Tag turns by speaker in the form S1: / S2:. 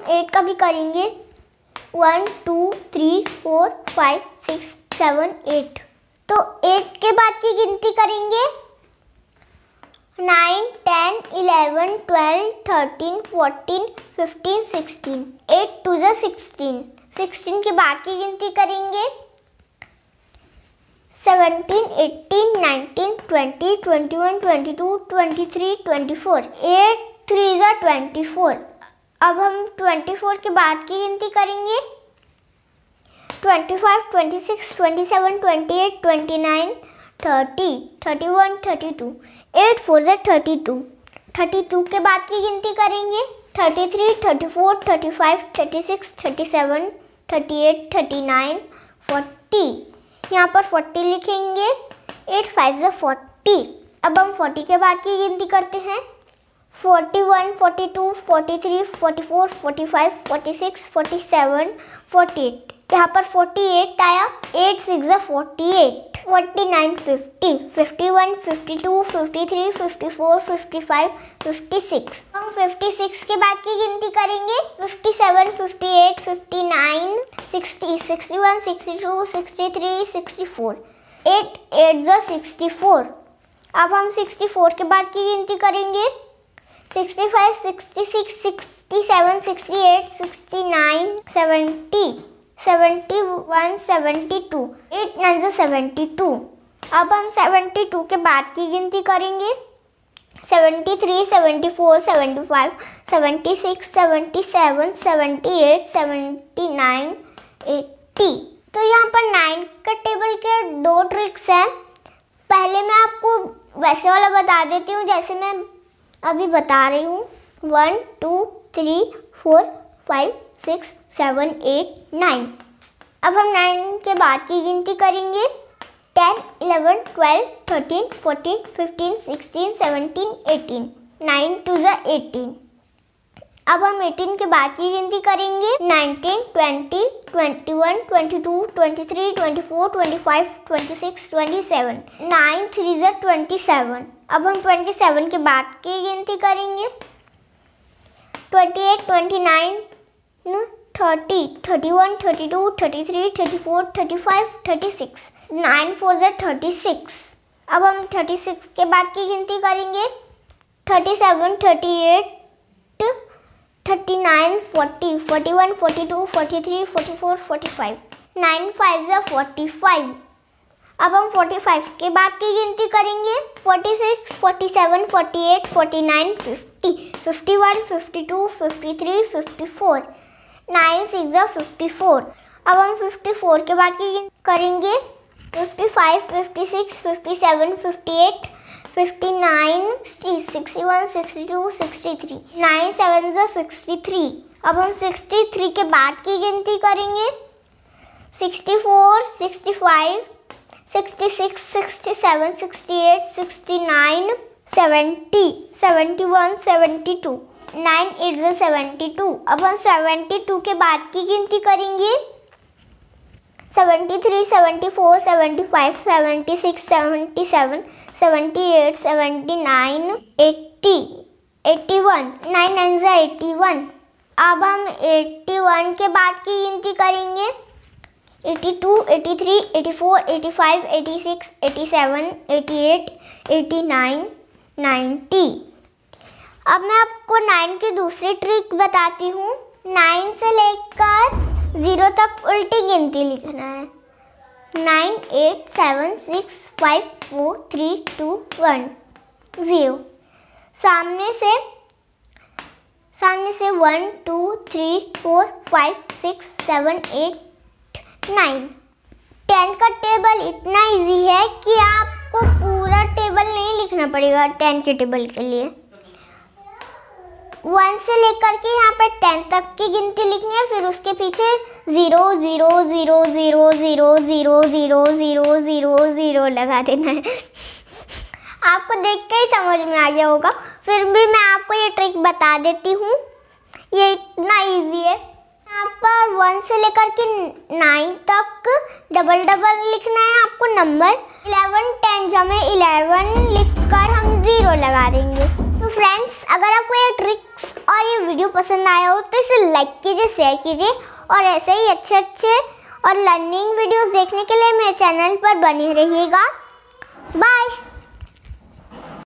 S1: Eight का भी करेंगे। One two three four five six seven eight तो एट के बाद की गिनती करेंगे। Nine ten eleven twelve thirteen fourteen fifteen sixteen eight two ज़ा सिक्सटीन सिक्सटीन के बाद की गिनती करेंगे। Seventeen eighteen nineteen twenty twenty one twenty two twenty three twenty four eight three ज़ा ट्वेंटी फोर अब हम ट्वेंटी फोर के बाद की गिनती करेंगे। Twenty five twenty six twenty seven twenty eight twenty nine thirty thirty one thirty two eight four ज़ा thirty two thirty two के बाद की गिनती करेंगे। Thirty three thirty four thirty five thirty six thirty seven thirty eight thirty nine forty यहाँ पर forty लिखेंगे। Eight five ज़ा फोर्टी अब हम फोर्टी के बाद की गिनती करते हैं। Forty one forty two forty three forty four forty five forty six forty seven forty eight यहाँ पर फोर्टी एट आया eight six forty eight forty nine fifty fifty one fifty two fifty three fifty four fifty five fifty six हम fifty six के बाद की गिनती करेंगे। Fifty seven fifty eight fifty nine sixty sixty one sixty two sixty three sixty four eight eight ज़ा sixty four अब हम sixty four के बाद की गिनती करेंगे। Sixty five sixty six sixty seven sixty eight sixty nine seventy seventy one two eight nine जो seventy two अब हम सेवेंटी टू के बाद की गिनती करेंगे. Seventy three seventy four seventy five seventy six seventy seven seventy eight seventy nine eighty तो यहाँ पर नाइन का टेबल के दो ट्रिक्स हैं. पहले मैं आपको वैसे वाला बता देती हूँ जैसे मैं अभी बता रही हूँ। One two three four five six seven eight nine अब हम नाइन के बाद की गिनती करेंगे। Ten eleven twelve thirteen fourteen fifteen sixteen seventeen eighteen nine two ज़ा एटीन अब हम 18 के बाद की गिनती करेंगे। नाइनटीन ट्वेंटी ट्वेंटी 19, 20, 21, 22, 23, 24, 25, 26, 27, 9, 3 ज़ा 27 अब हम 27 के बाद की गिनती करेंगे। 28, 29, 30, 31, 32, 33, 34, 35, 36, 9 4 ज़ा 36 अब हम 36 के बाद की गिनती करेंगे। 37, 38, thirty nine forty forty one forty two forty three forty four forty five nine five ज़ा फोर्टी फाइव अब हम फोर्टी फाइव के बाद की गिनती करेंगे. Forty six forty seven forty eight forty nine fifty fifty one fifty two fifty three fifty four nine six ज़ा fifty four अब हम फिफ्टी फोर के बाद की करेंगे. Fifty five fifty six fifty seven fifty eight fifty nine sixty one sixty two sixty three nine seven ज़ा sixty three अब हम सिक्सटी थ्री के बाद की गिनती करेंगे। Sixty four sixty five sixty six sixty seven sixty eight sixty nine seventy seventy one seventy two nine eight ज़ा seventy two अब हम सेवेंटी टू के बाद की गिनती करेंगे। Seventy three seventy four seventy five seventy six seventy seven seventy eight seventy nine eighty eighty one nine nine ज़ा eighty one अब हम एट्टी वन के बाद की गिनती करेंगे। Eighty two eighty three eighty four eighty five eighty six eighty seven eighty eight eighty nine ninety अब मैं आपको नाइन की दूसरी ट्रिक बताती हूँ। नाइन से लेकर ज़ीरो तक उल्टी गिनती लिखना है। Nine eight seven six five four three two one, zero. सामने से सामने से one, two, three, four, five, six, seven, eight, nine. Ten का टेबल इतना इजी है कि आपको पूरा टेबल नहीं लिखना पड़ेगा टेन के टेबल के लिए। वन से लेकर के यहाँ पर टेन तक की गिनती लिखनी है, फिर उसके पीछे zero zero zero zero zero zero zero zero zero zero लगा देना है। आपको देख के ही समझ में आ गया होगा। फिर भी मैं आपको ये ट्रिक बता देती हूँ। ये इतना इजी है। यहाँ पर वन से लेकर के नाइन तक डबल डबल लिखना है आपको नंबर इलेवन, टेन जमे इलेवन लिख कर हम ज़ीरो लगा देंगे। तो फ्रेंड्स अगर आपको ये ट्रिक्स और ये वीडियो पसंद आया हो तो इसे लाइक कीजिए शेयर कीजिए और ऐसे ही अच्छे अच्छे और लर्निंग वीडियोस देखने के लिए मेरे चैनल पर बने रहिएगा। बाय